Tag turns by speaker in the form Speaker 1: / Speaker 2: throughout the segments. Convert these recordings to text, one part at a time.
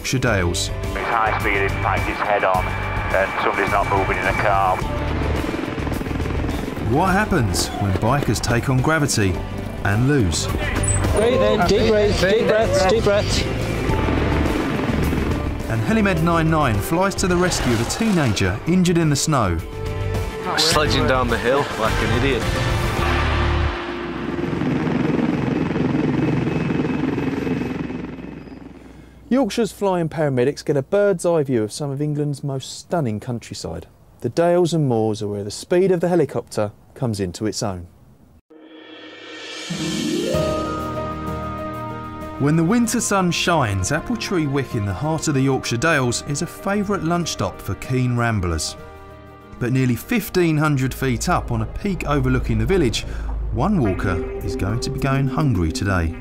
Speaker 1: Yorkshire Dales.
Speaker 2: It's high speed impact, it's head on, and somebody's not moving in a car.
Speaker 1: What happens when bikers take on gravity and lose?
Speaker 3: Breathe in, deep breaths, deep breaths, deep breaths.
Speaker 1: And Helimed 99 flies to the rescue of a teenager injured in the snow.
Speaker 4: Sledging down the hill like an idiot.
Speaker 1: Yorkshire's flying paramedics get a bird's eye view of some of England's most stunning countryside. The dales and moors are where the speed of the helicopter comes into its own. When the winter sun shines, Appletreewick in the heart of the Yorkshire Dales is a favourite lunch stop for keen ramblers. But nearly 1500 feet up on a peak overlooking the village, one walker is going to be going hungry today.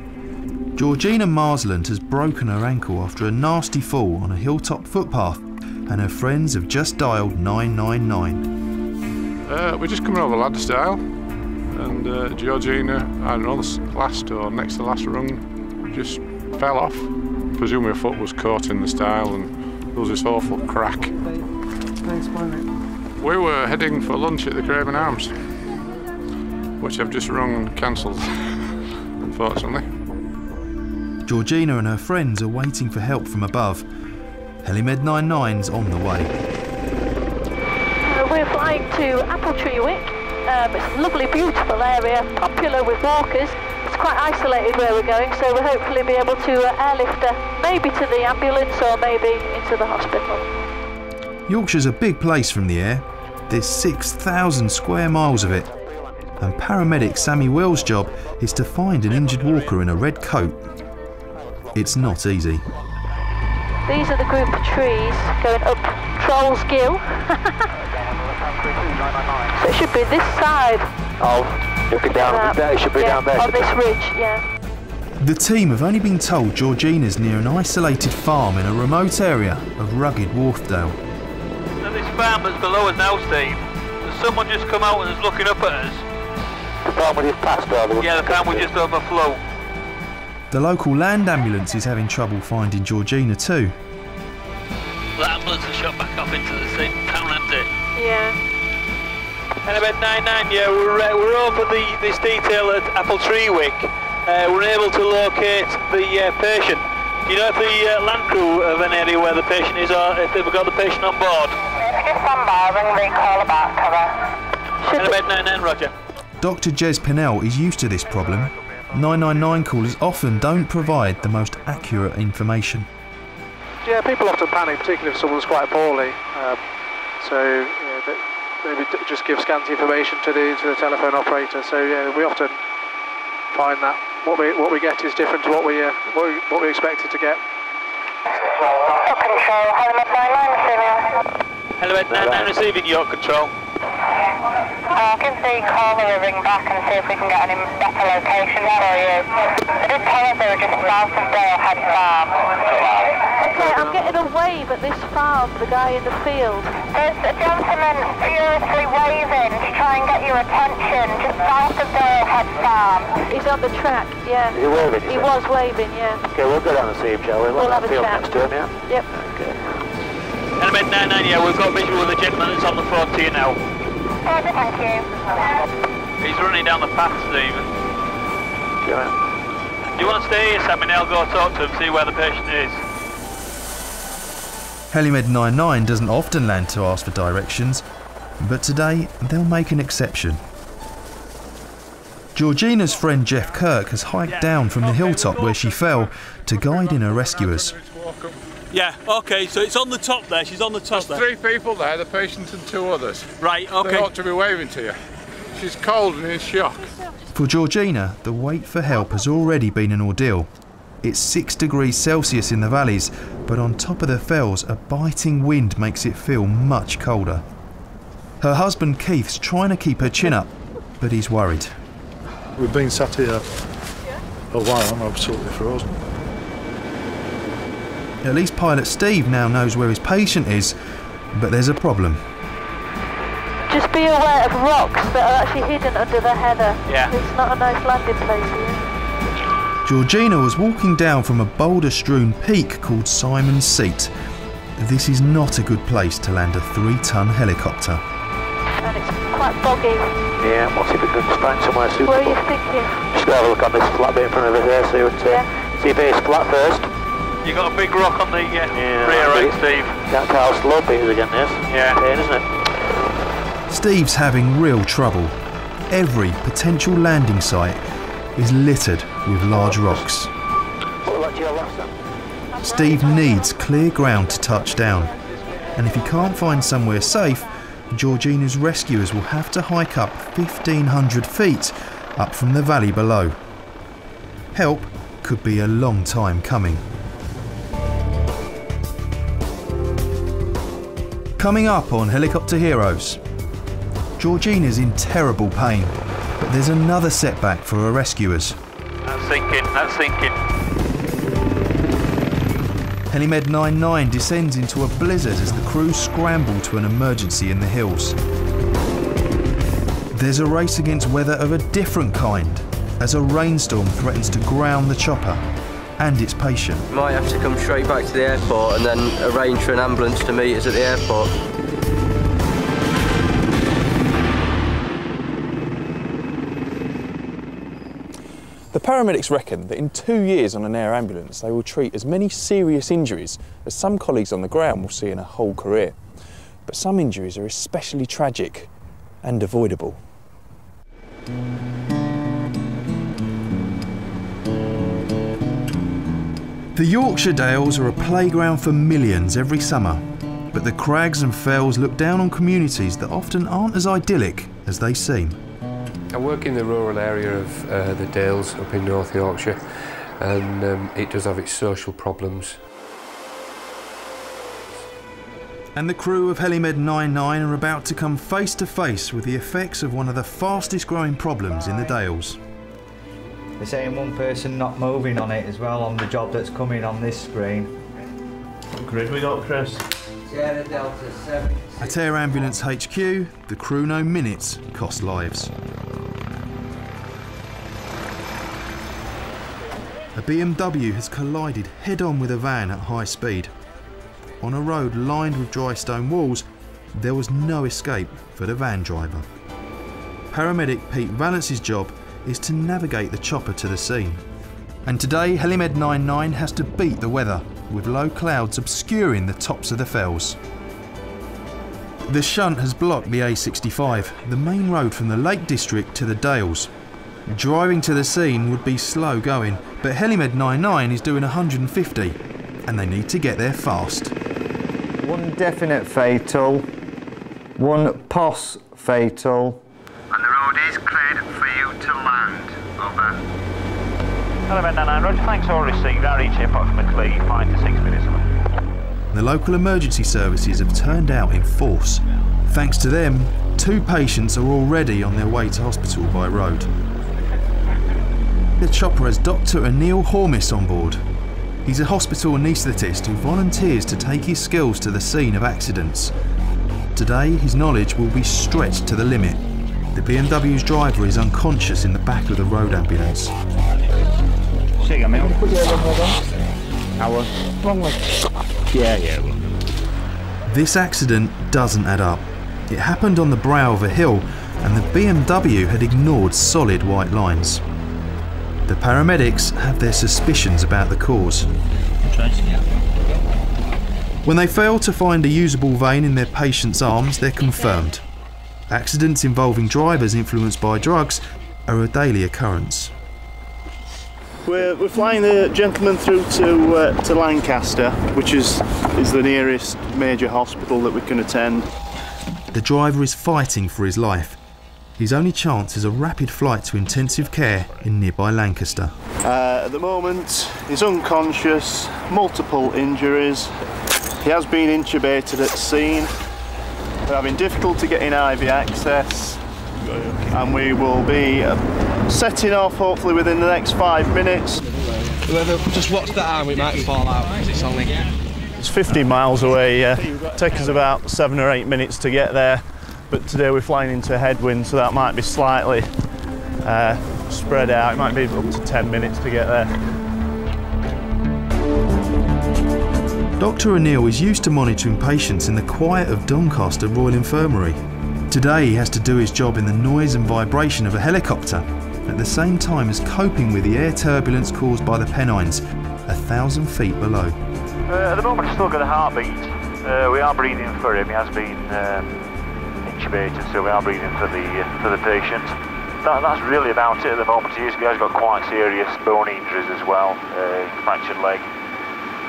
Speaker 1: Georgina Marsland has broken her ankle after a nasty fall on a hilltop footpath, and her friends have just dialed 999.
Speaker 5: Uh, we're just coming over Ladder stile, and uh, Georgina, I don't know, the last or next to last rung, just fell off. Presumably her foot was caught in the stile, and there was this awful crack. We were heading for lunch at the Craven Arms, which I've just rung and cancelled, unfortunately.
Speaker 1: Georgina and her friends are waiting for help from above. Helimed 99's on the way.
Speaker 6: Uh, we're flying to Appletreewick. Um, it's a lovely, beautiful area, popular with walkers. It's quite isolated where we're going, so we'll hopefully be able to uh, airlift her maybe to the ambulance or maybe into the hospital.
Speaker 1: Yorkshire's a big place from the air. There's 6,000 square miles of it. And paramedic Sammy Will's job is to find an injured walker in a red coat. It's not easy.
Speaker 6: These are the group of trees going up Trollers Gill. so it should be this side.
Speaker 2: Oh, looking down
Speaker 6: Uh,
Speaker 2: on the it should be
Speaker 6: yeah,
Speaker 2: down there.
Speaker 6: On this
Speaker 2: shouldn't
Speaker 6: ridge, yeah.
Speaker 1: The team have only been told Georgina's near an isolated farm in a remote area of rugged Wharfedale.
Speaker 7: So this farm that's below us now, Steve, has someone just come out and is looking up at us?
Speaker 2: The farm we just passed over.
Speaker 7: Yeah, the farm we just overflow.
Speaker 1: The local land ambulance is having trouble finding Georgina too.
Speaker 7: The ambulance has shot back off into the same town, hasn't it?
Speaker 6: Yeah.
Speaker 7: And about 99, yeah, we're, uh, we're over the, this detail at Appletreewick. Uh, we're able to locate the uh, patient. Do you know if the uh, land crew have an area where the patient is or if they've got the patient on board?
Speaker 8: Just stand by, ring the call about cover.
Speaker 7: And about 99, Roger.
Speaker 1: Dr. Jez Pinnell is used to this problem. 999 callers often don't provide the most accurate information.
Speaker 9: Yeah, people often panic, particularly if someone's quite poorly. Um, so yeah, maybe d- just give scanty information to the to the telephone operator. So yeah, we often find that what we what we get is different to what we uh, what we, what we expected to get.
Speaker 8: Stop control, Helimed 99 receiving.
Speaker 7: Hello, 99 receiving York Control.
Speaker 8: I'll give the caller a ring back and see if we can get any better locations for you. They did tell us they were just south of Dalehead Farm.
Speaker 6: Okay, I'm getting a wave at this farm, the guy in the field.
Speaker 8: There's a gentleman furiously waving to try and get your attention just south of Dalehead Farm.
Speaker 6: He's on the track, yeah.
Speaker 2: Is he waving,
Speaker 6: He was waving, yeah.
Speaker 2: Okay, we'll go down and see him, shall we?
Speaker 6: We'll have a
Speaker 2: field
Speaker 6: chat.
Speaker 2: next to him, yeah?
Speaker 6: Yep.
Speaker 2: Okay.
Speaker 7: About 99, yeah, we've got visual of the gentleman that's on the phone to you now.
Speaker 8: Roger, thank you.
Speaker 7: He's running down the path, Stephen.
Speaker 2: Yeah.
Speaker 7: Do you want to stay here, Sam, and I'll go talk to him, see where the patient is?
Speaker 1: Helimed 99 doesn't often land to ask for directions, but today they'll make an exception. Georgina's friend Jeff Kirk has hiked down from the hilltop where she fell to guide in her rescuers.
Speaker 10: Yeah, okay, so it's on the top there, she's on the top
Speaker 5: There's
Speaker 10: there.
Speaker 5: three people there, the patient and two others.
Speaker 10: Right, okay.
Speaker 5: They
Speaker 10: okay.
Speaker 5: ought to be waving to you. She's cold and in shock.
Speaker 1: For Georgina, the wait for help has already been an ordeal. It's 6 degrees Celsius in the valleys, but on top of the fells, a biting wind makes it feel much colder. Her husband Keith's trying to keep her chin up, but he's worried.
Speaker 11: We've been sat here a while, I'm absolutely frozen.
Speaker 1: At least pilot Steve now knows where his patient is, but there's a problem.
Speaker 6: Just be aware of rocks that are actually hidden under the heather.
Speaker 7: Yeah.
Speaker 6: It's not a nice landing place here.
Speaker 1: Georgina was walking down from a boulder strewn peak called Simon's Seat. This is not a good place to land a three ton helicopter.
Speaker 6: And it's quite boggy.
Speaker 2: Yeah, we'll see if we can find somewhere suitable.
Speaker 6: Where are you thinking?
Speaker 2: Just go have a look on this flat bit in front of us here, see, what, uh, see if it's flat first.
Speaker 12: You got a big rock on the uh,
Speaker 2: Yeah,
Speaker 12: rear
Speaker 2: that's
Speaker 12: end. Steve.
Speaker 2: Can't how slope it is again, this.
Speaker 12: Yeah.
Speaker 2: Pain, isn't it?
Speaker 1: Steve's having real trouble. Every potential landing site is littered with large rocks.
Speaker 2: What about your last time?
Speaker 1: Steve needs clear ground to touch down. And if he can't find somewhere safe, Georgina's rescuers will have to hike up 1500 feet up from the valley below. Help could be a long time coming. Coming up on Helicopter Heroes. Georgina's in terrible pain, but there's another setback for her rescuers.
Speaker 12: That's sinking, that's sinking.
Speaker 1: Helimed 99 descends into a blizzard as the crew scramble to an emergency in the hills. There's a race against weather of a different kind as a rainstorm threatens to ground the chopper and its patient.
Speaker 13: Might have to come straight back to the airport and then arrange for an ambulance to meet us at the airport.
Speaker 14: The paramedics reckon that in two years on an air ambulance, they will treat as many serious injuries as some colleagues on the ground will see in a whole career. But some injuries are especially tragic and avoidable.
Speaker 1: The Yorkshire Dales are a playground for millions every summer, but the crags and fells look down on communities that often aren't as idyllic as they seem.
Speaker 15: I work in the rural area of uh, the Dales up in North Yorkshire and um, it does have its social problems.
Speaker 1: And the crew of Helimed 99 are about to come face to face with the effects of one of the fastest growing problems in the Dales.
Speaker 16: They're saying one person not moving on it as well on the job that's coming on this screen.
Speaker 17: What grid we got, Chris?
Speaker 16: Sierra Delta 7.
Speaker 1: At Air Ambulance HQ, the crew know minutes cost lives. A BMW has collided head on with a van at high speed. On a road lined with dry stone walls, there was no escape for the van driver. Paramedic Pete Valence's job is to navigate the chopper to the scene. And today, Helimed 99 has to beat the weather, with low clouds obscuring the tops of the fells. The shunt has blocked the A65, the main road from the Lake District to the Dales. Driving to the scene would be slow going, but Helimed 99 is doing 150, and they need to get there fast.
Speaker 16: One definite fatal, one POS fatal.
Speaker 18: And the road is cleared for you to land. Over.
Speaker 2: Hello, 99, Roger, thanks, all received. Approximately five to six minutes.
Speaker 1: The local emergency services have turned out in force. Thanks to them, two patients are already on their way to hospital by road. The chopper has Dr. Anil Hormis on board. He's a hospital anaesthetist who volunteers to take his skills to the scene of accidents. Today, his knowledge will be stretched to the limit. The BMW's driver is unconscious in the back of the road ambulance.
Speaker 2: Siga, meu. Hour. Wrong way. Yeah, yeah.
Speaker 1: This accident doesn't add up. It happened on the brow of a hill, and the BMW had ignored solid white lines. The paramedics have their suspicions about the cause. When they fail to find a usable vein in their patient's arms, they're confirmed. Accidents involving drivers influenced by drugs are a daily occurrence.
Speaker 17: We're, we're flying the gentleman through to uh, to Lancaster, which is is the nearest major hospital that we can attend.
Speaker 1: The driver is fighting for his life. His only chance is a rapid flight to intensive care in nearby Lancaster.
Speaker 17: Uh, at the moment, he's unconscious, multiple injuries. He has been intubated at scene. We're having difficulty getting IV access, and we will be uh, setting off hopefully within the next five minutes.
Speaker 9: Whoever just watch that arm, it might fall out because it's only.
Speaker 17: It's 15 miles away. Yeah, take us about seven or eight minutes to get there. But today we're flying into a headwind, so that might be slightly uh, spread out. It might be up to 10 minutes to get there.
Speaker 1: Dr. Anil is used to monitoring patients in the quiet of Doncaster Royal Infirmary. Today he has to do his job in the noise and vibration of a helicopter, at the same time as coping with the air turbulence caused by the Pennines, a thousand feet below.
Speaker 2: Uh, at the moment, he's still got a heartbeat. Uh, we are breathing for him. He has been um, intubated, so we are breathing for the uh, for the patient. That, that's really about it at the moment. He has got quite serious bone injuries as well, uh, fractured leg,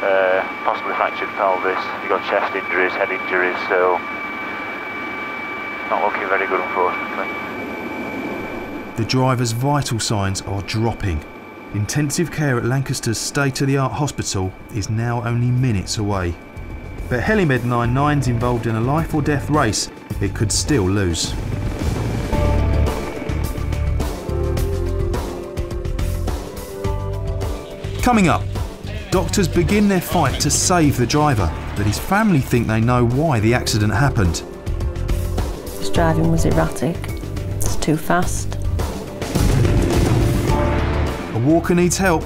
Speaker 2: uh, possibly fractured pelvis. He's got chest injuries, head injuries, so not looking very good, unfortunately.
Speaker 1: The driver's vital signs are dropping. Intensive care at Lancaster's state of the art hospital is now only minutes away. But Helimed 99's involved in a life or death race it could still lose. Coming up, doctors begin their fight to save the driver, but his family think they know why the accident happened.
Speaker 19: His driving was erratic, it's too fast.
Speaker 1: A walker needs help,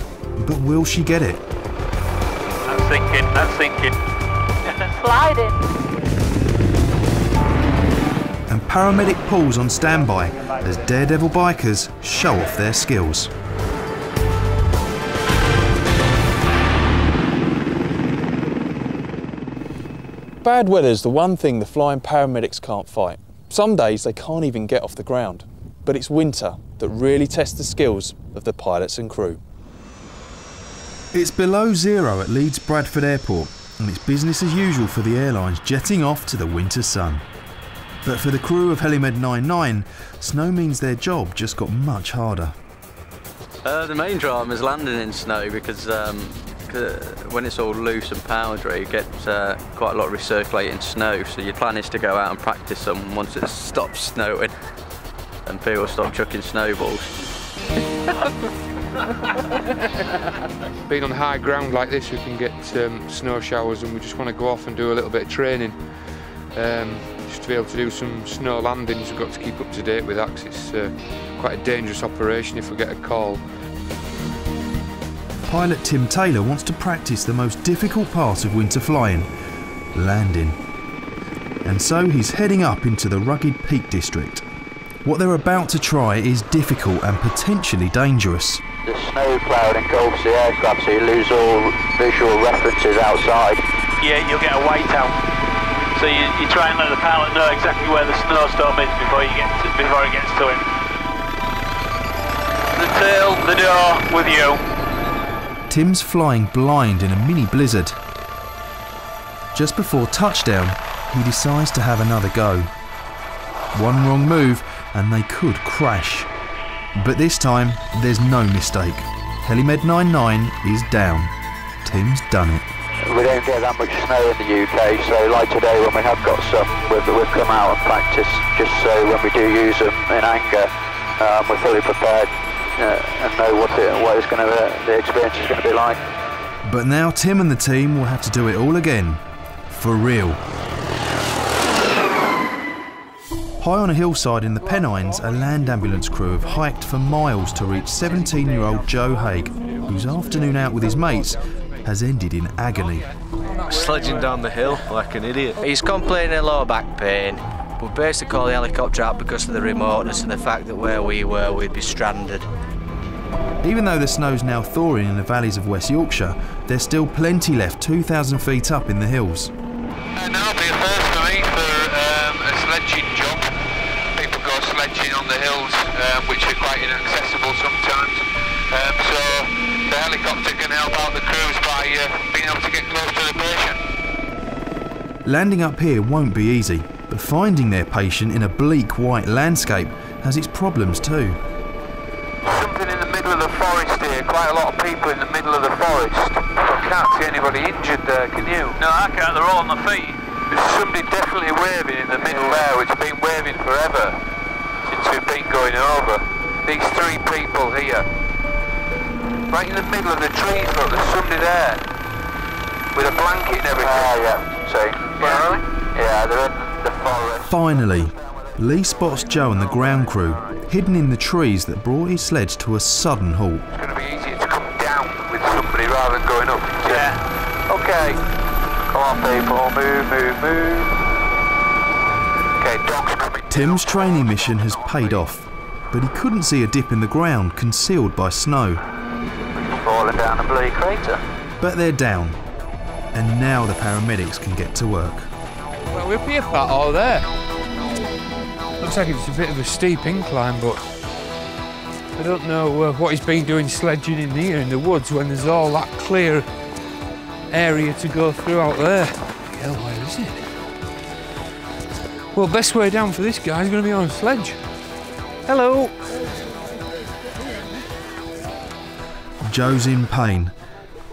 Speaker 1: but will she get it?
Speaker 12: That's sinking, that's sinking.
Speaker 6: Sliding.
Speaker 1: And paramedic pools on standby as daredevil bikers show off their skills.
Speaker 14: Bad weather's the one thing the flying paramedics can't fight. Some days they can't even get off the ground. But it's winter that really tests the skills of the pilots and crew.
Speaker 1: It's below zero at Leeds Bradford Airport, and it's business as usual for the airlines jetting off to the winter sun. But for the crew of Helimed 99, snow means their job just got much harder.
Speaker 13: Uh, the main drama is landing in snow because um, when it's all loose and powdery, you get uh, quite a lot of recirculating snow. So your plan is to go out and practice them once it stops snowing and people stop chucking snowballs.
Speaker 15: Being on high ground like this, we can get um, snow showers and we just want to go off and do a little bit of training. Um, just to be able to do some snow landings, we've got to keep up to date with that it's uh, quite a dangerous operation if we get a call.
Speaker 1: Pilot Tim Taylor wants to practice the most difficult part of winter flying landing. And so he's heading up into the rugged Peak District. What they're about to try is difficult and potentially dangerous.
Speaker 2: The snow cloud engulfs the aircraft, so you lose all visual references outside.
Speaker 12: Yeah, you'll get a whiteout. So you, you try and let the pilot know exactly where the snowstorm is before you get to, before it gets to him. The tail, the door, with you.
Speaker 1: Tim's flying blind in a mini blizzard. Just before touchdown, he decides to have another go. One wrong move and they could crash. But this time, there's no mistake. Helimed 99 is down. Tim's done it.
Speaker 2: We don't get that much snow in the UK, so like today when we have got some, we've, we've come out and practiced just so when we do use them in anger, um, we're fully prepared uh, and know what, it, what it's going to, uh, the experience is going to be like.
Speaker 1: But now Tim and the team will have to do it all again. For real. High on a hillside in the Pennines, a land ambulance crew have hiked for miles to reach 17 year old Joe Haig, whose afternoon out with his mates has ended in agony.
Speaker 4: Sledging down the hill like an idiot.
Speaker 20: He's complaining of low back pain. We basically called the helicopter out because of the remoteness and the fact that where we were, we'd be stranded.
Speaker 1: Even though the snow's now thawing in the valleys of West Yorkshire, there's still plenty left 2,000 feet up in the hills.
Speaker 15: And that'll be a first for me for um, a sledging job. People go sledging on the hills, um, which are quite inaccessible sometimes. Um, so the helicopter can help out the crews by uh, being able to get close to the patient.
Speaker 1: Landing up here won't be easy, but finding their patient in a bleak white landscape has its problems too.
Speaker 15: Here, quite a lot of people in the middle of the forest. I can't see anybody injured there, can you?
Speaker 12: No, I can't, they're all on their feet.
Speaker 15: There's somebody definitely waving in the middle there, which has been waving forever, since we've been going over. These three people here. Right in the middle of the trees, look, there's somebody there. With a blanket and everything.
Speaker 2: Ah, yeah, see. Yeah, yeah they're in the forest.
Speaker 1: Finally, Lee spots Joe and the ground crew hidden in the trees that brought his sledge to a sudden halt.
Speaker 15: It's going to be easier to come down with somebody rather than going up. Yeah. Okay. Come on, people. Move, move, move. Okay, dogs coming.
Speaker 1: Tim's training mission has paid off, but he couldn't see a dip in the ground concealed by snow.
Speaker 15: Falling down a bloody crater.
Speaker 1: But they're down, and now the paramedics can get to work.
Speaker 21: Well, we're up here, Pat, all there. Looks like it's a bit of a steep incline, but I don't know uh, what he's been doing sledging in here in the woods when there's all that clear area to go through out there. Hell, where is it? Well, best way down for this guy is going to be on a sledge. Hello.
Speaker 1: Joe's in pain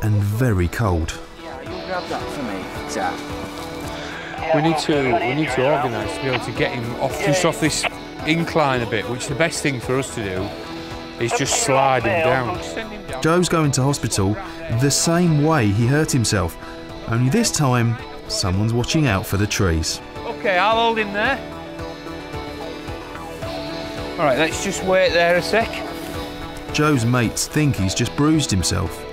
Speaker 1: and very cold.
Speaker 18: Grab that for me, Jack.
Speaker 21: We need to we need to organise to be able to get him off just off this incline a bit, which the best thing for us to do is just slide him down.
Speaker 1: Joe's going to hospital the same way he hurt himself, only this time someone's watching out for the trees.
Speaker 21: Okay, I'll hold him there. All right, let's just wait there a sec.
Speaker 1: Joe's mates think he's just bruised himself,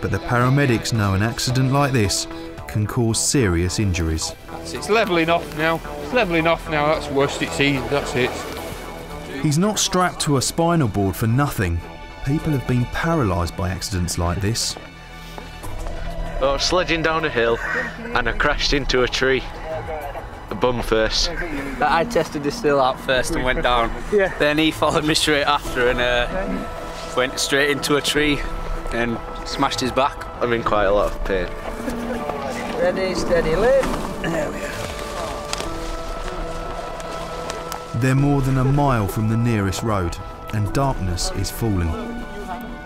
Speaker 1: but the paramedics know an accident like this can cause serious injuries.
Speaker 21: That's. It's levelling off now. It's levelling off now. That's worst. It's easy. That's it.
Speaker 1: He's not strapped to a spinal board for nothing. People have been paralysed by accidents like this.
Speaker 4: I was sledging down a hill and I crashed into a tree. A bum first.
Speaker 13: I tested the still out first and went down. Yeah. Then he followed me straight after and uh, went straight into a tree and smashed his back.
Speaker 4: I'm in quite a lot of pain.
Speaker 18: Ready, steady, lift. There we are.
Speaker 1: They're more than a mile from the nearest road, and darkness is falling.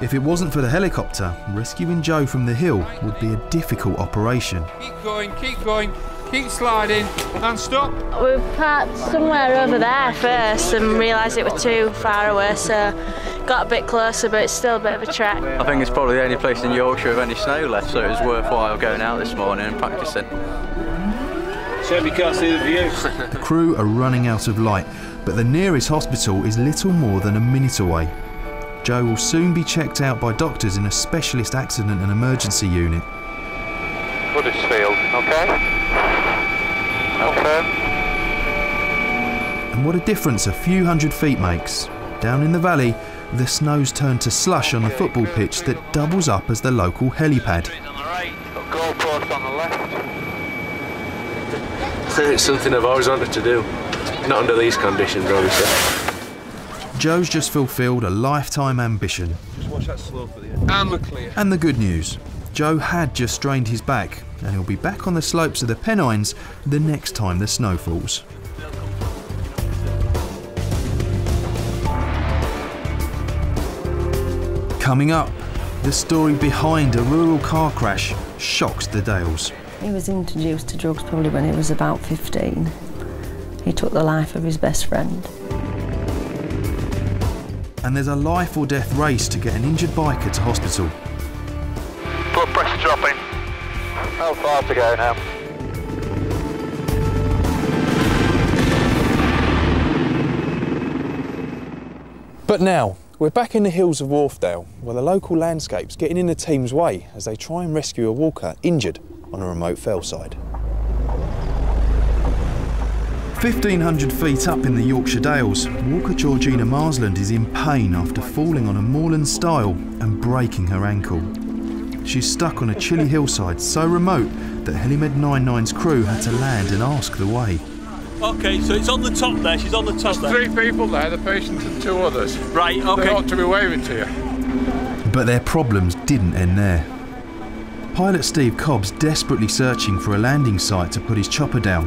Speaker 1: If it wasn't for the helicopter, rescuing Joe from the hill would be a difficult operation.
Speaker 21: Keep going. Keep going. Keep sliding. And stop.
Speaker 22: We parked somewhere over there first and realised it was too far away, so got a bit closer, but it's still a bit of a trek.
Speaker 13: I think it's probably the only place in Yorkshire with any snow left, so it was worthwhile going out this morning and practicing.
Speaker 7: So we can't see the view.
Speaker 1: The crew are running out of light, but the nearest hospital is little more than a minute away. Joe will soon be checked out by doctors in a specialist accident and emergency unit.
Speaker 15: Huddersfield, okay? Okay.
Speaker 1: And what a difference a few hundred feet makes. Down in the valley, the snow's turned to slush on the football pitch that doubles up as the local helipad.
Speaker 15: Got goalpost on the left.
Speaker 4: It's something I've always wanted to do. Not under these conditions, obviously.
Speaker 1: Joe's just fulfilled a lifetime ambition.
Speaker 21: Just watch that slope for the end. And we're clear.
Speaker 1: And the good news Joe had just strained his back, and he'll be back on the slopes of the Pennines the next time the snow falls. Coming up, the story behind a rural car crash shocks the Dales.
Speaker 19: He was introduced to drugs probably when he was about 15. He took the life of his best friend.
Speaker 1: And there's a life or death race to get an injured biker to hospital.
Speaker 15: Blood pressure dropping. How far to go now?
Speaker 14: But now, we're back in the hills of Wharfedale, where the local landscape's getting in the team's way as they try and rescue a walker injured on a remote fellside.
Speaker 1: 1500 feet up in the Yorkshire Dales, Walker Georgina Marsland is in pain after falling on a moorland stile and breaking her ankle. She's stuck on a chilly hillside so remote that Helimed 99's crew had to land and ask the way.
Speaker 7: Okay, so it's on the top there. She's on the top there.
Speaker 5: Three people there, the patient and two others.
Speaker 7: Right, okay.
Speaker 5: They ought to be waving to you.
Speaker 1: But their problems didn't end there. Pilot Steve Cobb's desperately searching for a landing site to put his chopper down,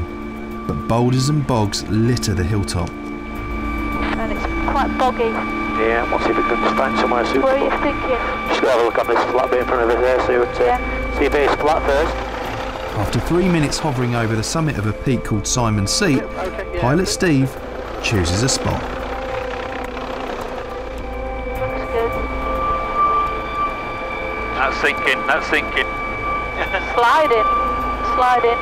Speaker 1: but boulders and bogs litter the hilltop.
Speaker 6: And it's quite boggy.
Speaker 2: Yeah, we'll see if we can find somewhere suitable.
Speaker 6: What are you thinking?
Speaker 2: Just go have a look on this flat bit in front of us there, see, what, uh, see if it's flat first.
Speaker 1: After three minutes hovering over the summit of a peak called Simon Seat, Pilot Steve chooses a spot.
Speaker 2: That's sinking, that's sinking.
Speaker 6: Sliding. Sliding.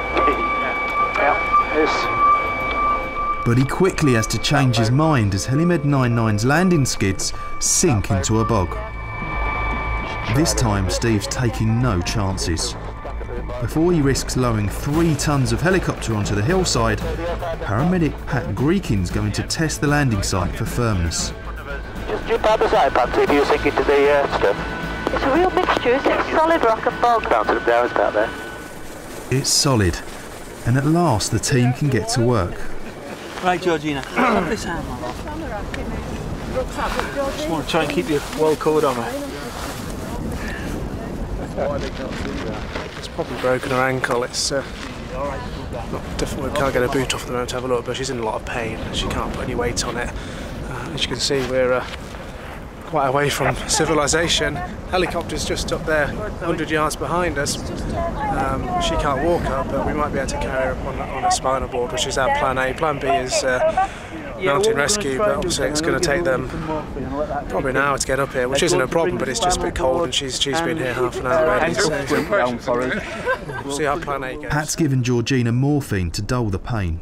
Speaker 2: yeah, it's
Speaker 1: But he quickly has to change his mind as Helimed 99's landing skids sink into a bog. This time, Steve's taking no chances. Before he risks lowering three tons of helicopter onto the hillside, paramedic Pat Greekin's going to test the landing site for firmness.
Speaker 23: Just jump out the side, Pat, see if you sink into the uh, stuff.
Speaker 19: It's a real mixture, isn't it? Solid rock and bog.
Speaker 23: Bounce it down, out there.
Speaker 1: It's solid, and at last the team can get to work.
Speaker 7: Right, Georgina, pop this arm on. Just want to try and keep you well covered on her.
Speaker 9: It's probably broken her ankle. It's uh, not difficult. We can't get her boot off at the moment to have a look, but she's in a lot of pain. She can't put any weight on it. Uh, as you can see, we're uh, quite away from civilization. Helicopter's just up there, 100 yards behind us. Um, she can't walk up, but we might be able to carry her up on, on a spinal board, which is our plan A. Plan B is uh, mountain rescue, but obviously it's going to take them probably an hour to get up here, which isn't a problem, but it's just a bit cold, and she's she's been here half an hour already. So we'll see how plan A goes.
Speaker 1: Pat's given Georgina morphine to dull the pain.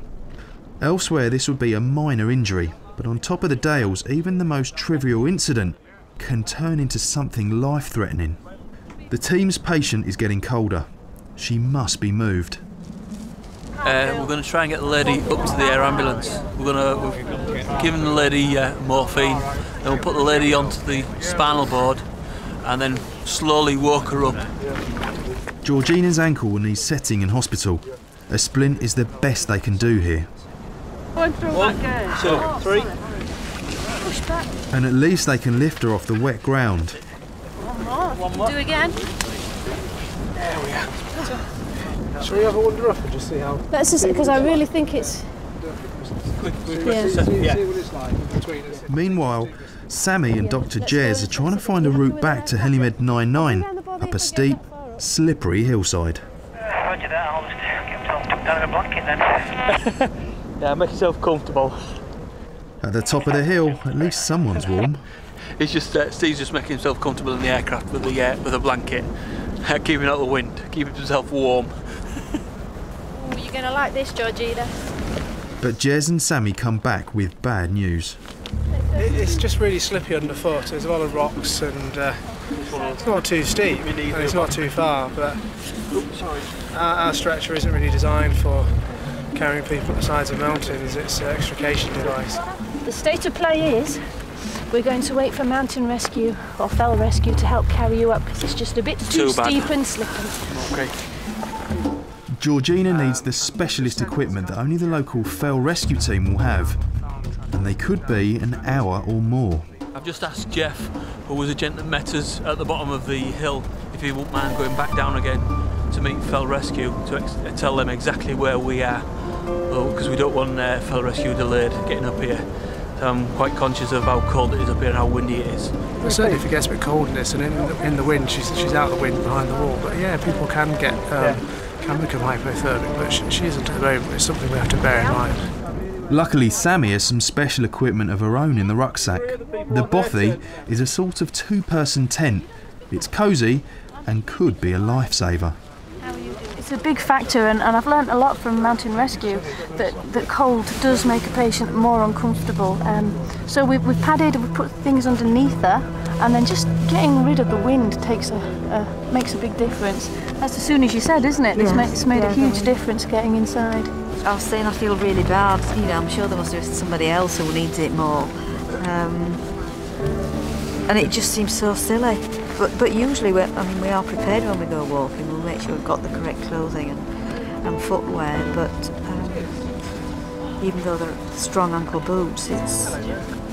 Speaker 1: Elsewhere, this would be a minor injury, but on top of the Dales, even the most trivial incident can turn into something life threatening. The team's patient is getting colder. She must be moved.
Speaker 7: Uh, we're going to try and get the lady up to the air ambulance. We're going to we've the lady uh, morphine, then we'll put the lady onto the spinal board, and then slowly walk her up.
Speaker 1: Georgina's ankle will need setting in hospital. A splint is the best they can do here.
Speaker 7: One, two, oh, three.
Speaker 19: Push back.
Speaker 1: And at least they can lift her off the wet ground.
Speaker 19: One more. Do again.
Speaker 9: Shall we have a wander up and just see how?
Speaker 19: Let's just, because I really think it's. Yeah.
Speaker 1: Meanwhile, Sammy and Dr. Jez are trying to find a route back to Helimed 99 up a steep, slippery hillside.
Speaker 23: Roger that, I'll just get myself tucked down in a blanket then.
Speaker 7: Yeah, make yourself comfortable.
Speaker 1: At the top of the hill, at least someone's warm.
Speaker 7: He's just uh, Steve's just making himself comfortable in the aircraft with the uh, with a blanket, uh, keeping out the wind, keeping himself warm.
Speaker 19: You're going to like this, Georgina.
Speaker 1: But Jez and Sammy come back with bad news.
Speaker 9: It's just really slippy underfoot. There's a lot of rocks and uh, it's not too steep and it's not too far. But our, our stretcher isn't really designed for carrying people up the sides of mountains. Is It's an extrication device.
Speaker 19: The state of play is we're going to wait for mountain rescue or fell rescue to help carry you up because it's just a bit too,
Speaker 7: Too
Speaker 19: steep and slippery.
Speaker 7: Okay.
Speaker 1: Georgina needs the specialist equipment that only the local fell rescue team will have. And they could be an hour or more.
Speaker 7: I've just asked Jeff, who was a gent that met us at the bottom of the hill, if he wouldn't mind going back down again to meet Fell Rescue to ex- uh, tell them exactly where we are, because we don't want uh, Fell Rescue delayed getting up here. So I'm quite conscious of how cold it is up here and how windy it is.
Speaker 9: Well, certainly if it gets a bit cold in this and in the, in the wind, she's, she's out of the wind behind the wall. But yeah, people can get um, can become hypothermic, but she, she isn't at the moment. It's something we have to bear in mind.
Speaker 1: Luckily, Sammy has some special equipment of her own in the rucksack. The bothy is a sort of two person tent. It's cosy and could be a lifesaver.
Speaker 19: It's a big factor, and, and I've learnt a lot from Mountain Rescue that, that cold does make a patient more uncomfortable. Um, so we've, we've padded, we've put things underneath her, and then just getting rid of the wind takes a, a makes a big difference. That's as soon as you said, isn't it? It's, made, it's made
Speaker 24: Yeah,
Speaker 19: a huge difference getting inside.
Speaker 24: I was saying I feel really bad. You know, I'm sure there must be somebody else who needs it more. Um, and it just seems so silly. But but usually, we're, I mean, we are prepared when we go walking. We'll make sure we've got the correct clothing and, and footwear. But um, even though they're strong ankle boots, it's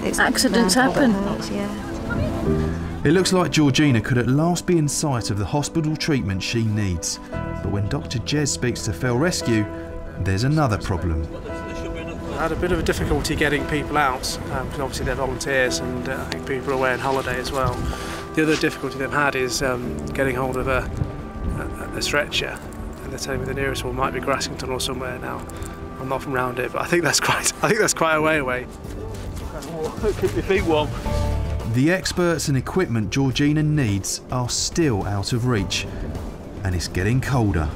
Speaker 24: it's
Speaker 19: Accidents
Speaker 24: the ankle that
Speaker 19: happen.
Speaker 24: hurts, yeah.
Speaker 1: It looks like Georgina could at last be in sight of the hospital treatment she needs. But when Dr. Jez speaks to Fell Rescue, there's another problem.
Speaker 9: I had a bit of a difficulty getting people out um, because obviously they're volunteers and uh, I think people are away on holiday as well. The other difficulty they've had is um, getting hold of a, a stretcher and they're telling me the nearest one might be Grassington or somewhere now. I'm not from round here, but I think that's quite I think that's quite a way away.
Speaker 7: Keep your feet warm.
Speaker 1: The experts and equipment Georgina needs are still out of reach, and it's getting colder.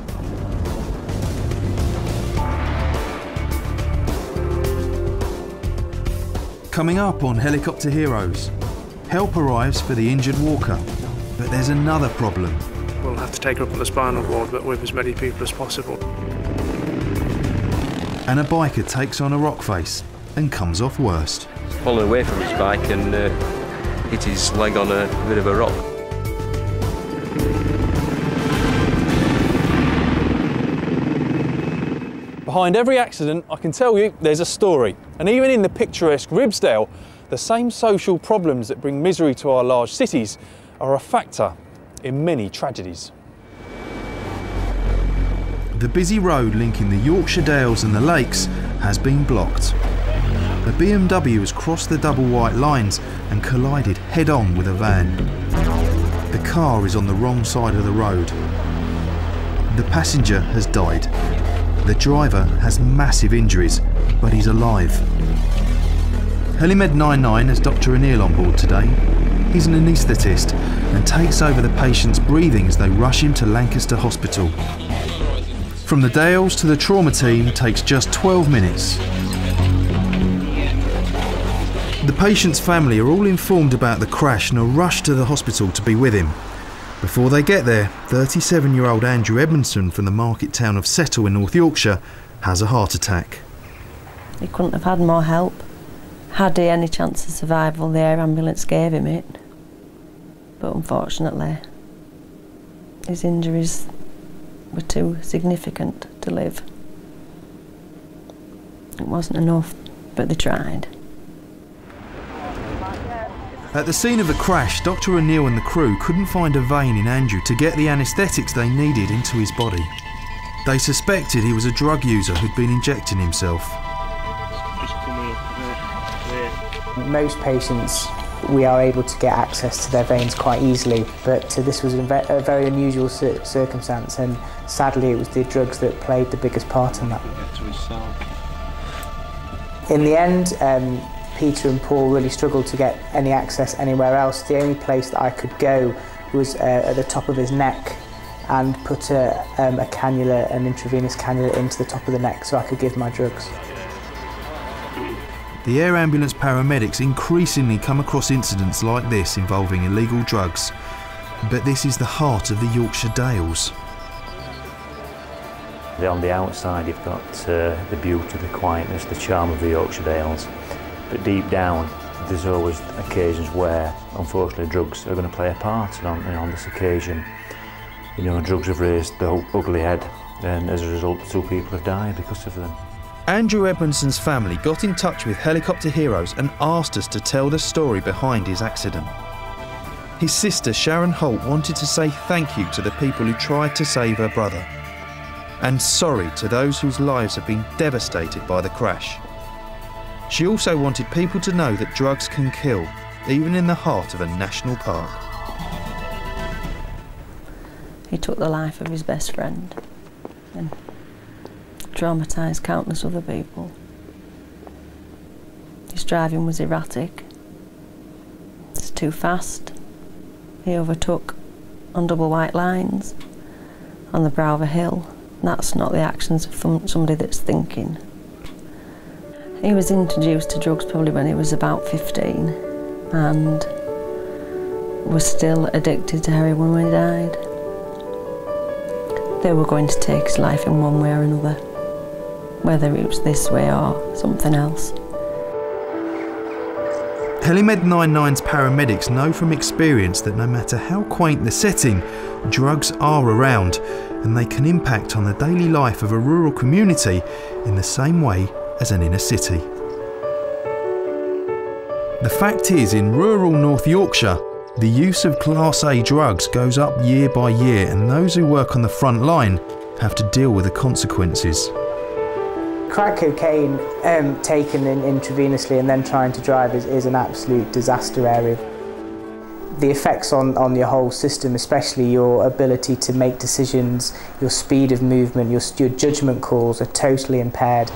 Speaker 1: Coming up on Helicopter Heroes, help arrives for the injured walker, but there's another problem.
Speaker 9: We'll have to take her up on the spinal board, but with as many people as possible.
Speaker 1: And a biker takes on a rock face and comes off worst.
Speaker 25: Fallen away from his bike and uh, hit his leg on a bit of a rock.
Speaker 14: Behind every accident, I can tell you, there's a story. And even in the picturesque Ribblesdale, the same social problems that bring misery to our large cities are a factor in many tragedies.
Speaker 1: The busy road linking the Yorkshire Dales and the lakes has been blocked. A BMW has crossed the double white lines and collided head on with a van. The car is on the wrong side of the road. The passenger has died. The driver has massive injuries, but he's alive. Helimed 99 has Dr. Anil on board today. He's an anaesthetist and takes over the patient's breathing as they rush him to Lancaster Hospital. From the Dales to the trauma team takes just 12 minutes. The patient's family are all informed about the crash and are rushed to the hospital to be with him. Before they get there, 37 year old Andrew Edmondson from the market town of Settle in North Yorkshire has a heart attack.
Speaker 26: He couldn't have had more help. Had he any chance of survival, the air ambulance gave him it. But unfortunately, his injuries were too significant to live. It wasn't enough, but they tried.
Speaker 1: At the scene of the crash, Dr. Anil and the crew couldn't find a vein in Andrew to get the anaesthetics they needed into his body. They suspected he was a drug user who'd been injecting himself.
Speaker 27: Most patients, we are able to get access to their veins quite easily, but uh, this was a, ve a very unusual cir circumstance, and sadly, it was the drugs that played the biggest part in that. In the end, um, Peter and Paul really struggled to get any access anywhere else. The only place that I could go was uh, at the top of his neck and put a, um, a cannula, an intravenous cannula into the top of the neck so I could give my drugs.
Speaker 1: The air ambulance paramedics increasingly come across incidents like this involving illegal drugs. But this is the heart of the Yorkshire Dales.
Speaker 28: On the outside you've got uh, the beauty, the quietness, the charm of the Yorkshire Dales. But deep down there's always occasions where unfortunately drugs are going to play a part and on, know, on this occasion you know drugs have raised the ugly head and as a result two people have died because of them.
Speaker 1: Andrew Edmondson's family got in touch with Helicopter Heroes and asked us to tell the story behind his accident. His sister Sharon Holt wanted to say thank you to the people who tried to save her brother, and sorry to those whose lives have been devastated by the crash. She also wanted people to know that drugs can kill, even in the heart of a national park.
Speaker 26: He took the life of his best friend and traumatised countless other people. His driving was erratic. It's too fast. He overtook on double white lines on the brow of a hill. That's not the actions of somebody that's thinking. He was introduced to drugs probably when he was about 15 and was still addicted to heroin when he died. They were going to take his life in one way or another, whether it was this way or something else.
Speaker 1: Helimed 99's paramedics know from experience that no matter how quaint the setting, drugs are around and they can impact on the daily life of a rural community in the same way as an inner city. The fact is, in rural North Yorkshire, the use of Class A drugs goes up year by year, and those who work on the front line have to deal with the consequences.
Speaker 27: Crack cocaine um, taken in intravenously and then trying to drive is, is an absolute disaster area. The effects on, on your whole system, especially your ability to make decisions, your speed of movement, your, your judgment calls are totally impaired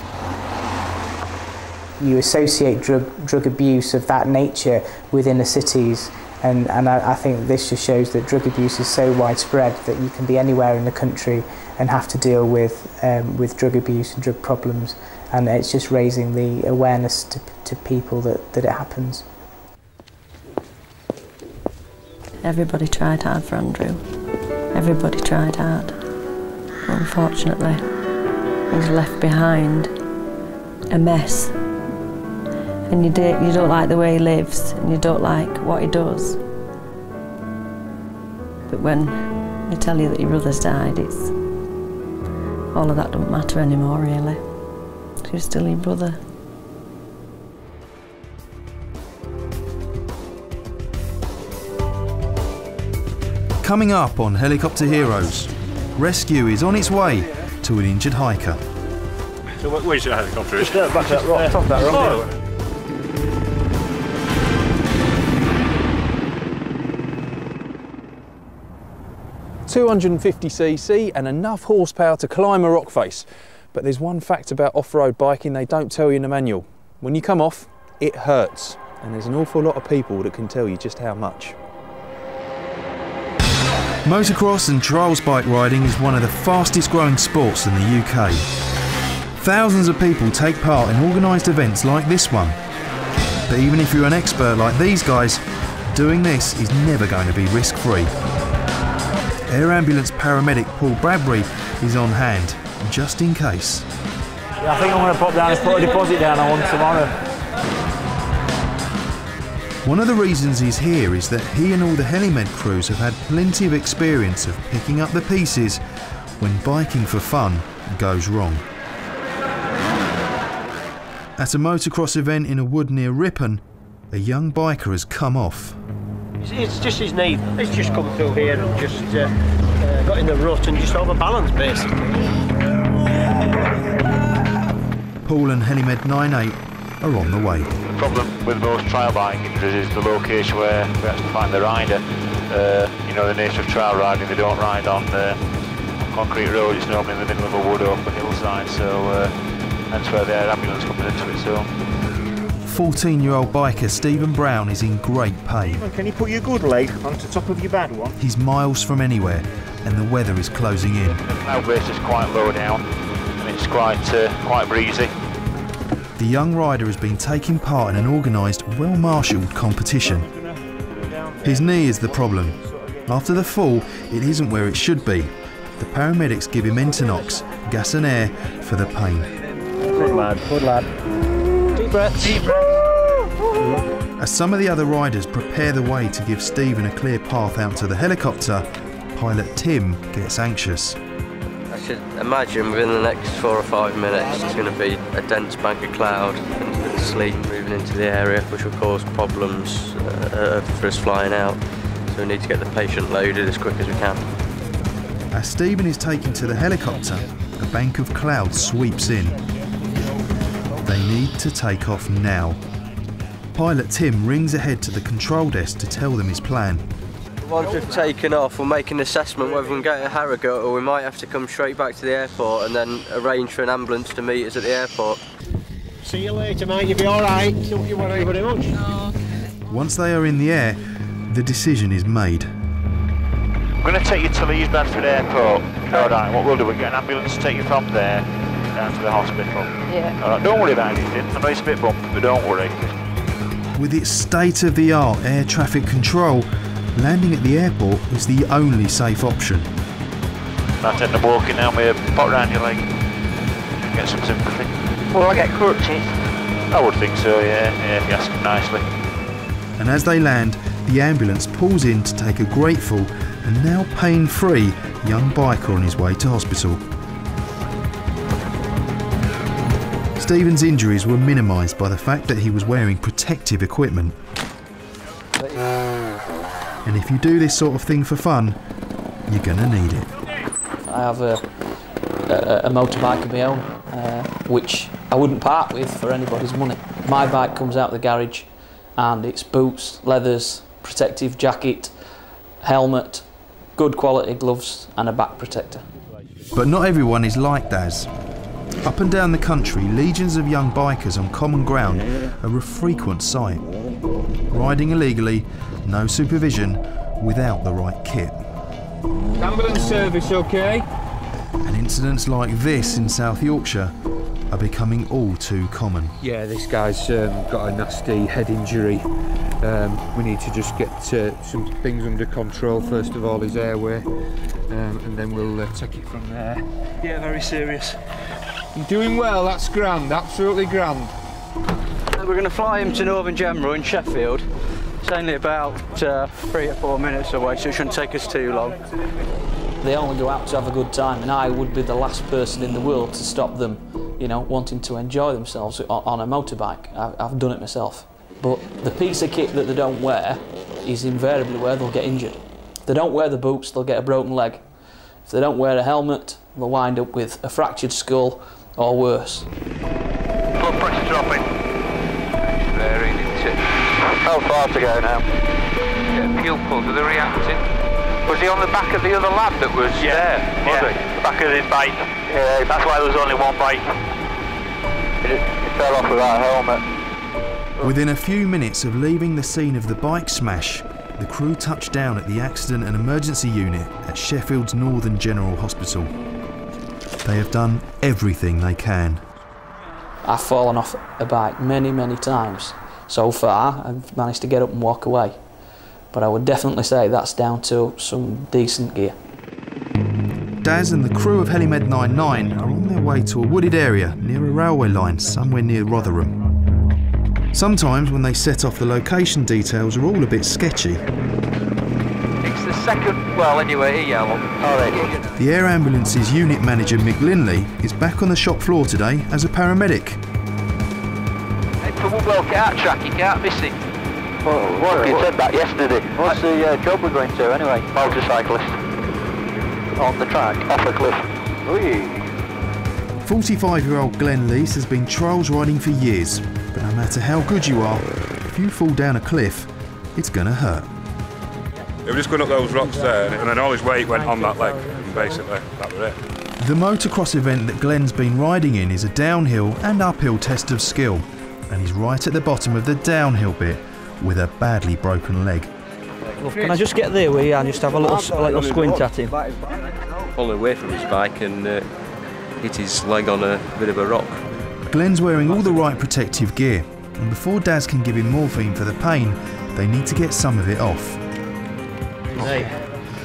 Speaker 27: you associate drug, drug abuse of that nature within the cities And, and I, I think this just shows that drug abuse is so widespread that you can be anywhere in the country and have to deal with, um, with drug abuse and drug problems. And it's just raising the awareness to, to people that, that it happens.
Speaker 26: Everybody tried hard for Andrew. Everybody tried hard. Unfortunately, he's left behind a mess. And you, do, you don't like the way he lives, and you don't like what he does. But when they tell you that your brother's died, it's all of that doesn't matter anymore, really. You're still your brother.
Speaker 1: Coming up on Helicopter Heroes, rescue is on its way to an injured hiker.
Speaker 5: So wh- where's your helicopter?
Speaker 29: Just there, back of that rock, top that oh. rock.
Speaker 5: Oh.
Speaker 14: 250cc and enough horsepower to climb a rock face. But there's one fact about off-road biking they don't tell you in the manual. When you come off, it hurts. And there's an awful lot of people that can tell you just how much.
Speaker 1: Motocross and trials bike riding is one of the fastest growing sports in the UK. Thousands of people take part in organised events like this one. But even if you're an expert like these guys, doing this is never going to be risk free. Air Ambulance paramedic Paul Bradbury is on hand, just in case.
Speaker 29: Yeah, I think I'm going to pop down and put a deposit down on one tomorrow.
Speaker 1: One of the reasons he's here is that he and all the Helimed crews have had plenty of experience of picking up the pieces when biking for fun goes wrong. At a motocross event in a wood near Ripon, a young biker has come off.
Speaker 29: It's, it's just his knee. It's just come through here and just uh, uh, got in the rut and just overbalanced basically.
Speaker 1: Paul and Helimed 98 are on the way.
Speaker 2: The problem with most trial bike injuries is the location where we actually find the rider. Uh, you know, the nature of trail riding, they don't ride on uh, concrete roads, it's normally in the middle of a wood or up a hillside, so uh, that's where the air ambulance comes into it. own.
Speaker 1: 14 year old biker Stephen Brown is in great pain.
Speaker 29: Can you put your good leg onto top of your bad one?
Speaker 1: He's miles from anywhere and the weather is closing in.
Speaker 2: The cloud base is quite low down and it's quite, uh, quite breezy.
Speaker 1: The young rider has been taking part in an organised, well marshalled competition. His knee is the problem. After the fall, it isn't where it should be. The paramedics give him Entonox, gas and air, for the pain.
Speaker 29: Good lad, good lad. Deep breaths. Deep breaths.
Speaker 1: As some of the other riders prepare the way to give Stephen a clear path out to the helicopter, pilot Tim gets anxious.
Speaker 13: I should imagine within the next four or five minutes it's going to be a dense bank of cloud and a bit of sleet moving into the area which will cause problems uh, for us flying out. So we need to get the patient loaded as quick as we can.
Speaker 1: As Stephen is taken to the helicopter, a bank of cloud sweeps in. They need to take off now. Pilot Tim rings ahead to the control desk to tell them his plan.
Speaker 13: Once we've taken off, we'll make an assessment whether we can get a Harrogate or we might have to come straight back to the airport and then arrange for an ambulance to meet us at the airport.
Speaker 29: See you later, mate. You'll be all right. Don't you worry very much.
Speaker 1: Once they are in the air, the decision is made.
Speaker 2: I'm going to take you to Leeds Bradford Airport. Alright, what we'll do, we'll get an ambulance to take you from there down to the hospital.
Speaker 26: Yeah.
Speaker 2: Alright, don't worry about anything. I know it's a bit bumpy, but don't worry.
Speaker 1: With its state of the art air traffic control, landing at the airport is the only safe option.
Speaker 2: Might end up walking down with a pot round your leg. Get some sympathy.
Speaker 6: Will I get crutches?
Speaker 2: I would think so, yeah, yeah if you ask them nicely.
Speaker 1: And as they land, the ambulance pulls in to take a grateful and now pain free young biker on his way to hospital. Stephen's injuries were minimised by the fact that he was wearing protective equipment. And if you do this sort of thing for fun, you're gonna need it.
Speaker 30: I have a, a, a motorbike of my own, uh, which I wouldn't part with for anybody's money. My bike comes out of the garage and it's boots, leathers, protective jacket, helmet, good quality gloves and a back protector.
Speaker 1: But not everyone is like Daz. Up and down the country, legions of young bikers on common ground are a frequent sight. Riding illegally, no supervision, without the right kit.
Speaker 21: Ambulance service, okay?
Speaker 1: And incidents like this in South Yorkshire are becoming all too common.
Speaker 21: Yeah, this guy's um, got a nasty head injury. Um, we need to just get uh, some things under control. First of all, his airway, um, and then we'll uh, take it from there.
Speaker 29: Yeah, very serious.
Speaker 21: You're doing well, that's grand, absolutely grand.
Speaker 13: We're going to fly him to Northern General in Sheffield. It's only about uh, three or four minutes away, so it shouldn't take us too long.
Speaker 30: They only go out to have a good time, and I would be the last person in the world to stop them, you know, wanting to enjoy themselves on, on a motorbike. I've, I've done it myself. But the piece of kit that they don't wear is invariably where they'll get injured. If they don't wear the boots, they'll get a broken leg. If they don't wear a helmet, they'll wind up with a fractured skull or worse.
Speaker 15: Blood pressure dropping. Varying into
Speaker 2: How far to go now?
Speaker 15: yeah, pupils, are they reacting? Was he on the back of the other lad that was
Speaker 2: Yeah,
Speaker 15: there? Was
Speaker 2: yeah.
Speaker 15: he?
Speaker 2: Back of his bike. Yeah, that's why there was only one bike. He, he fell off without a helmet.
Speaker 1: Within a few minutes of leaving the scene of the bike smash, the crew touched down at the Accident and Emergency Unit at Sheffield's Northern General Hospital. They have done everything they can.
Speaker 30: I've fallen off a bike many, many times. So far, I've managed to get up and walk away. But I would definitely say that's down to some decent gear.
Speaker 1: Daz and the crew of Helimed 99 are on their way to a wooded area near a railway line somewhere near Rotherham. Sometimes when they set off the location details are all a bit sketchy.
Speaker 15: It's the second, well anyway, yeah, look. Alright.
Speaker 1: The Air Ambulance's unit manager Mick Linley is back on the shop floor today as a paramedic.
Speaker 15: If the well can't track, you can't miss it.
Speaker 2: Well, what, you said that yesterday. What's the uh, job we're going to anyway? Motorcyclist. On the track, off a cliff. Whee.
Speaker 1: 45 year old Glenn Lees has been trials riding for years, but no matter how good you are, if you fall down a cliff, it's gonna hurt.
Speaker 5: They were just going up those rocks there, and then all his weight went on that leg, and basically, that was it.
Speaker 1: The motocross event that Glenn's been riding in is a downhill and uphill test of skill, and he's right at the bottom of the downhill bit with a badly broken leg.
Speaker 29: Can I just get there with you and just have a little, a little squint at him?
Speaker 25: Pulling away from his bike and uh, hit his leg on a bit of a rock.
Speaker 1: Glenn's wearing all the right protective gear, and before Daz can give him morphine for the pain, they need to get some of it off.
Speaker 29: Hey.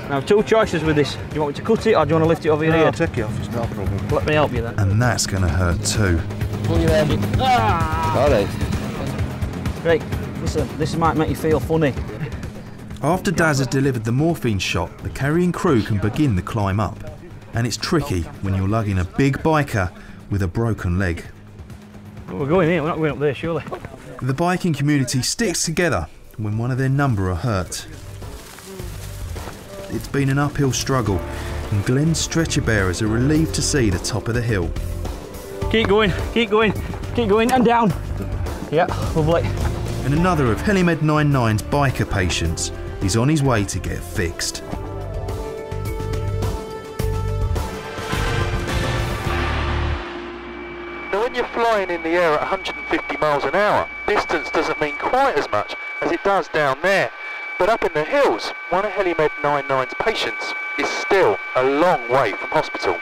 Speaker 29: Now, two choices with this. Do you want me to cut it or do you want to lift it over your
Speaker 1: No,
Speaker 29: head?
Speaker 1: I'll
Speaker 29: take it off, it's no problem. Let me help you then.
Speaker 1: And that's gonna hurt too.
Speaker 29: Pull your head in. Ah!
Speaker 25: Alright.
Speaker 29: Right, listen, this might make you feel funny.
Speaker 1: After Daz has delivered the morphine shot, the carrying crew can begin the climb up. And it's tricky when you're lugging a big biker with a broken leg.
Speaker 29: We're going here, we're not going up there, surely.
Speaker 1: The biking community sticks together when one of their number are hurt. It's been an uphill struggle, and Glenn's stretcher bearers are relieved to see the top of the hill.
Speaker 29: Keep going, keep going, keep going, and down. Yeah, lovely.
Speaker 1: And another of Helimed 99's biker patients is on his way to get fixed.
Speaker 2: Now when you're flying in the air at 150 miles an hour, distance doesn't mean quite as much as it does down there. But up in the hills, one of Helimed 99's patients is still a long way from hospital.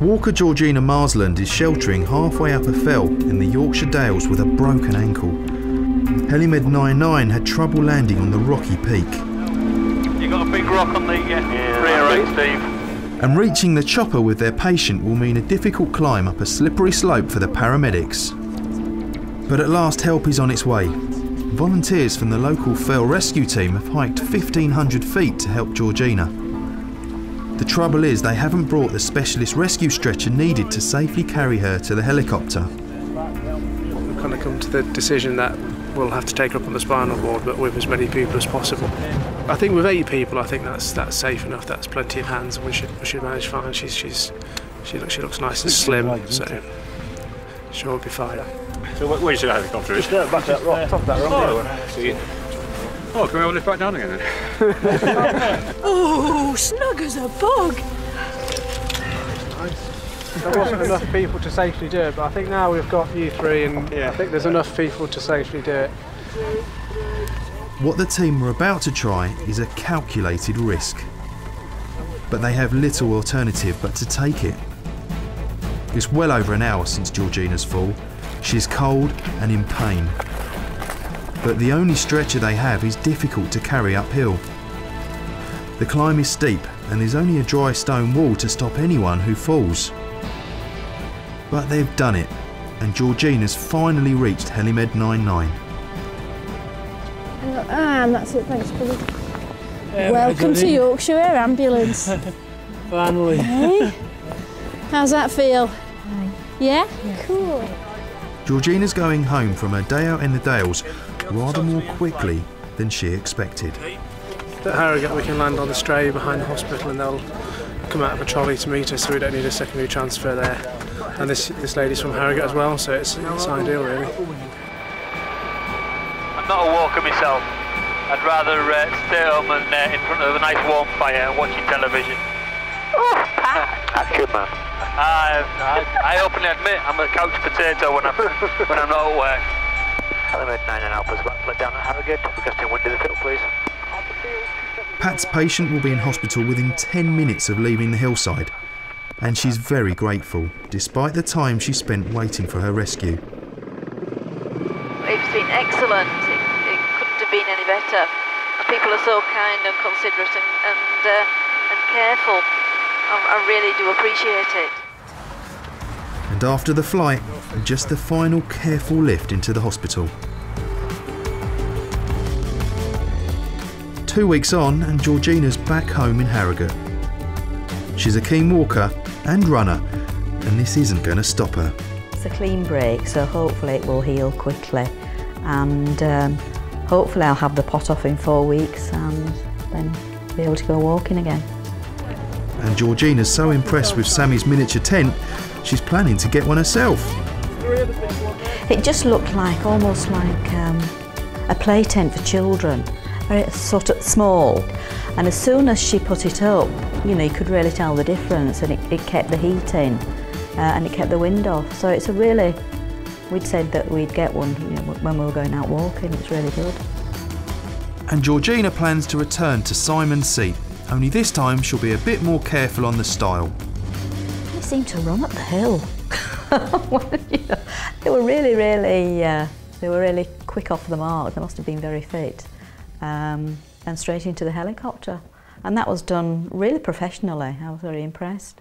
Speaker 1: Walker Georgina Marsland is sheltering halfway up a fell in the Yorkshire Dales with a broken ankle. Helimed 99 had trouble landing on the rocky peak,
Speaker 2: You got a big rock on the uh, rear right, Steve.
Speaker 1: and reaching the chopper with their patient will mean a difficult climb up a slippery slope for the paramedics. But at last help is on its way. Volunteers from the local fell rescue team have hiked 1500 feet to help Georgina. The trouble is they haven't brought the specialist rescue stretcher needed to safely carry her to the helicopter.
Speaker 9: We've kind of come to the decision that we'll have to take her up on the spinal board, but with as many people as possible. I think with eight people, I think that's that's safe enough. That's plenty of hands, and we should we should manage fine. She's she's she looks she looks nice and slim, so sure we'll be fine.
Speaker 5: So where, where's the helicopter?
Speaker 9: Just there, back of that rock, top of that rock
Speaker 5: Oh,
Speaker 9: there.
Speaker 5: see. Oh, can we all lift back down again then?
Speaker 22: Oh, snug as a bug.
Speaker 9: there wasn't enough people to safely do it, but I think now we've got you three, and I think there's enough people to safely do it.
Speaker 1: What the team were about to try is a calculated risk. But they have little alternative but to take it. It's well over an hour since Georgina's fall. She's cold and in pain. But the only stretcher they have is difficult to carry uphill. The climb is steep and there's only a dry stone wall to stop anyone who falls. But they've done it, and Georgina's finally reached Helimed 99.
Speaker 31: And that's it, thanks, buddy.
Speaker 7: Yeah,
Speaker 31: Welcome to. Yorkshire Air Ambulance.
Speaker 7: Finally.
Speaker 31: Hey? How's that feel? Yeah? Cool.
Speaker 1: Georgina's going home from her day out in the Dales rather more quickly than she expected.
Speaker 9: At Harrogate, we can land on the stray behind the hospital, and they'll come out of a trolley to meet us, so we don't need a secondary transfer there. And this this lady's from Harrogate as well, so it's, it's ideal, really.
Speaker 2: I'm not a walker myself. I'd rather uh, stay home and uh, in front of a nice warm fire and watching television. Oh, Action man. I, I, I openly admit I'm a couch potato when I'm when I'm not at work. Element 9 and Alpha's about to let down at Harrogate. Requesting wind to the field, please.
Speaker 1: Pat's patient will be in hospital within 10 minutes of leaving the hillside, and she's very grateful, despite the time she spent waiting for her rescue.
Speaker 19: It's been excellent. It, it couldn't have been any better. And people are so kind and considerate and and, uh, and careful. I, I really do appreciate it.
Speaker 1: And after the flight, just the final careful lift into the hospital. Two weeks on, and Georgina's back home in Harrogate. She's a keen walker and runner, and this isn't going to stop her.
Speaker 24: It's a clean break, so hopefully it will heal quickly. And um, hopefully I'll have the pot off in four weeks and then be able to go walking again.
Speaker 1: And Georgina's so impressed with Sammy's miniature tent, she's planning to get one herself.
Speaker 24: It just looked like, almost like um, a play tent for children, very sort of small. And as soon as she put it up, you know, you could really tell the difference and it, it kept the heat in uh, and it kept the wind off. So it's a really, we'd said that we'd get one you know, when we were going out walking, it's really good.
Speaker 1: And Georgina plans to return to Simon's seat, only this time she'll be a bit more careful on the stile.
Speaker 24: They seemed to run up the hill. They were really, really, uh, they were really quick off the mark. They must have been very fit. Um, and straight into the helicopter. And that was done really professionally. I was very impressed.